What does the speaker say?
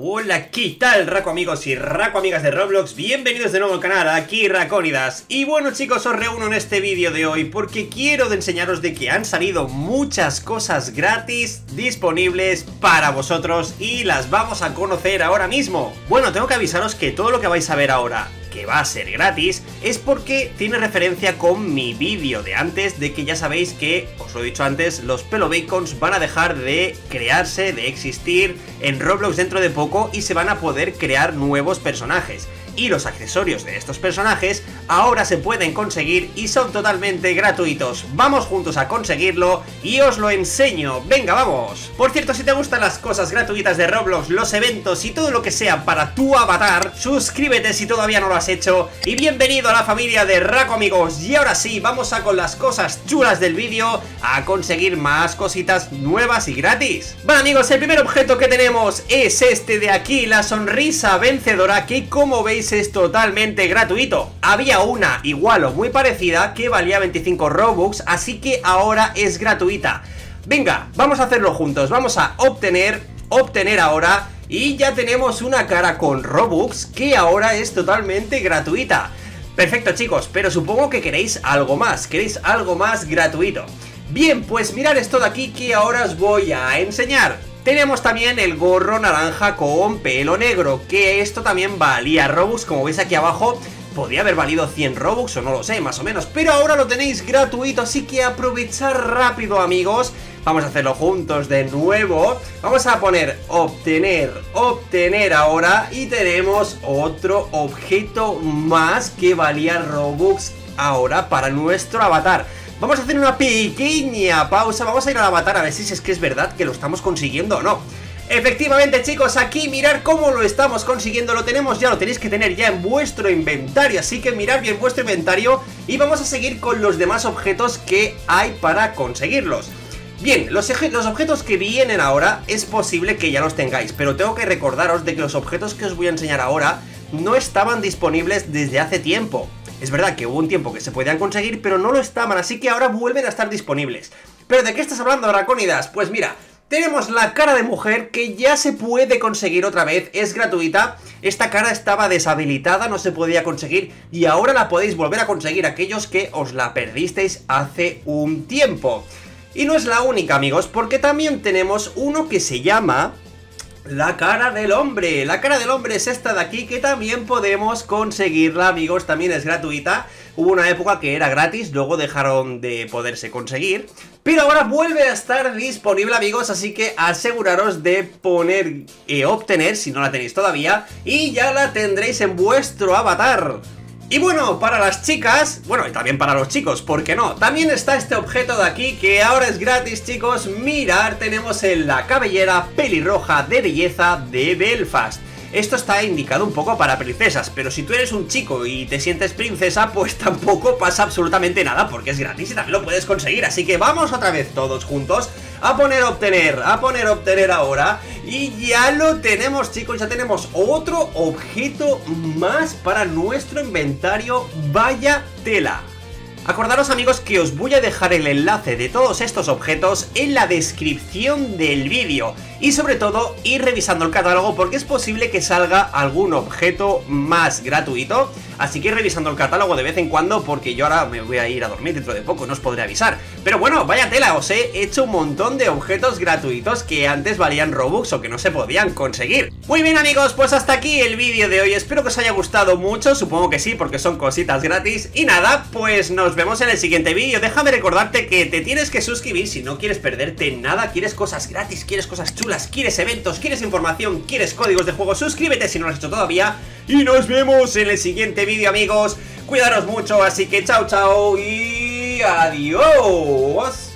Hola, ¿qué tal Raco amigos y Raco amigas de Roblox? Bienvenidos de nuevo al canal, aquí Racónidas Y bueno chicos, os reúno en este vídeo de hoy porque quiero enseñaros de que han salido muchas cosas gratis disponibles para vosotros y las vamos a conocer ahora mismo Bueno, tengo que avisaros que todo lo que vais a ver ahora va a ser gratis, es porque tiene referencia con mi vídeo de antes, de que ya sabéis que, os lo he dicho antes, los pelo bacons van a dejar de crearse, de existir en Roblox dentro de poco y se van a poder crear nuevos personajes y los accesorios de estos personajes ahora se pueden conseguir y son totalmente gratuitos. Vamos juntos a conseguirlo y os lo enseño. ¡Venga, vamos! Por cierto, si te gustan las cosas gratuitas de Roblox, los eventos y todo lo que sea para tu avatar, suscríbete si todavía no lo has hecho y bienvenido a la familia de Raco amigos. Y ahora sí, vamos a con las cosas chulas del vídeo a conseguir más cositas nuevas y gratis. Bueno amigos, el primer objeto que tenemos es este de aquí, la sonrisa vencedora que como veis es totalmente gratuito. Había una igual o muy parecida que valía 25 Robux, así que ahora es gratuita. Venga, vamos a hacerlo juntos, vamos a obtener, obtener ahora y ya tenemos una cara con Robux que ahora es totalmente gratuita. Perfecto chicos, pero supongo que queréis algo más, queréis algo más gratuito. Bien, pues mirad esto de aquí que ahora os voy a enseñar. Tenemos también el gorro naranja con pelo negro, que esto también valía Robux, como veis aquí abajo, podría haber valido 100 Robux o no lo sé, más o menos, pero ahora lo tenéis gratuito, así que aprovechar rápido amigos. Vamos a hacerlo juntos de nuevo. Vamos a poner obtener, obtener ahora y tenemos otro objeto más que valía Robux ahora para nuestro avatar. Vamos a hacer una pequeña pausa, vamos a ir al avatar a ver si es que es verdad que lo estamos consiguiendo o no. Efectivamente chicos, aquí mirar cómo lo estamos consiguiendo, lo tenemos ya, lo tenéis que tener ya en vuestro inventario, así que mirad bien vuestro inventario y vamos a seguir con los demás objetos que hay para conseguirlos. Bien, los, objetos que vienen ahora es posible que ya los tengáis, pero tengo que recordaros de que los objetos que os voy a enseñar ahora no estaban disponibles desde hace tiempo. Es verdad que hubo un tiempo que se podían conseguir, pero no lo estaban, así que ahora vuelven a estar disponibles. ¿Pero de qué estás hablando, Dracónidas? Pues mira, tenemos la cara de mujer que ya se puede conseguir otra vez, es gratuita. Esta cara estaba deshabilitada, no se podía conseguir y ahora la podéis volver a conseguir aquellos que os la perdisteis hace un tiempo. Y no es la única, amigos, porque también tenemos uno que se llama la cara del hombre, la cara del hombre es esta de aquí que también podemos conseguirla amigos, también es gratuita. Hubo una época que era gratis, luego dejaron de poderse conseguir Pero ahora vuelve a estar disponible amigos, así que aseguraros de poner y obtener si no la tenéis todavía Y ya la tendréis en vuestro avatar y bueno, para las chicas, bueno, y también para los chicos, ¿por qué no? También está este objeto de aquí que ahora es gratis, chicos. Mirar, tenemos en la cabellera pelirroja de belleza de Belfast. Esto está indicado un poco para princesas, pero si tú eres un chico y te sientes princesa, pues tampoco pasa absolutamente nada porque es gratis y también lo puedes conseguir. Así que vamos otra vez todos juntos a poner obtener, a poner obtener ahora y ya lo tenemos chicos, ya tenemos otro objeto más para nuestro inventario, vaya tela. Acordaros amigos que os voy a dejar el enlace de todos estos objetos en la descripción del vídeo y sobre todo ir revisando el catálogo porque es posible que salga algún objeto más gratuito. Así que ir revisando el catálogo de vez en cuando porque yo ahora me voy a ir a dormir dentro de poco, no os podré avisar. Pero bueno, vaya tela, os he hecho un montón de objetos gratuitos que antes valían Robux o que no se podían conseguir. Muy bien amigos, pues hasta aquí el vídeo de hoy, espero que os haya gustado mucho, supongo que sí porque son cositas gratis. Y nada, pues nos vemos en el siguiente vídeo, déjame recordarte que te tienes que suscribir si no quieres perderte nada Quieres cosas gratis, quieres cosas chulas quieres eventos, quieres información, quieres códigos de juego, suscríbete si no lo has hecho todavía y nos vemos en el siguiente vídeo amigos. Cuidaros mucho, así que chao chao y adiós.